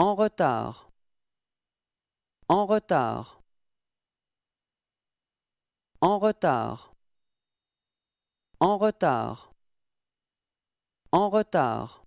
En retard. En retard. En retard. En retard. En retard.